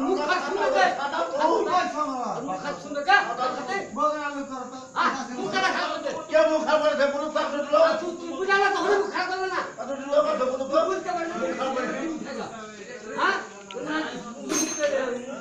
মুখ খারাপ করে দেয় মুখ খারাপ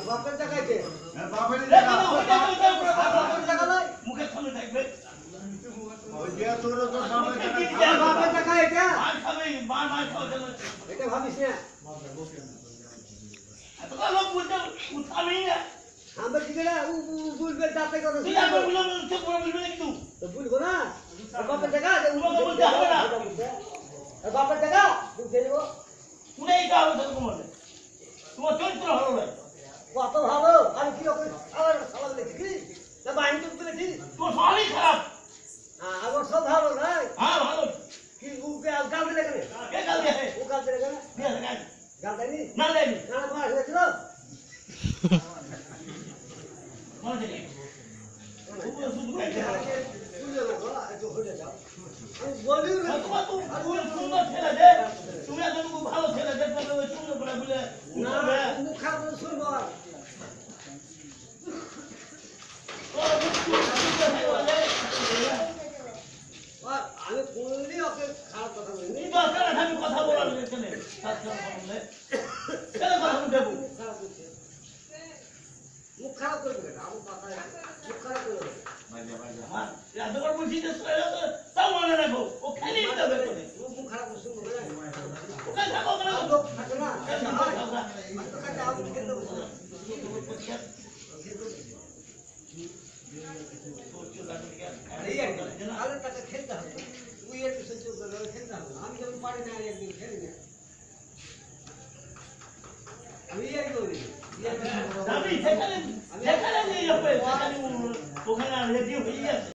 বাপের জায়গায় বাপের জায়গায় উঠে দেবো তুলে দিতে হবে তো তোমার তোমার চরিত্র ভালো নয় কত ভালো? আমি কি রকম সালাল সালাল দেখি না বাহিনী তো তুলেছি তোমার সবাই খারাপ। আমার সব ভালো নাই হ্যাঁ ভালো। কি উকে গাল দিয়ে দেখে এ গাল দিয়ে ও গাল দিয়ে মুখ খারাপ করবে না আমার কথা মুখ খারাপ করবে খেলতে হবে। আমি যখন পারি না একদিন খেলে না। আমি যেখানে যেখানে নিয়ে যাবে সেখানে ওখানে আনলে হয়ে যাবে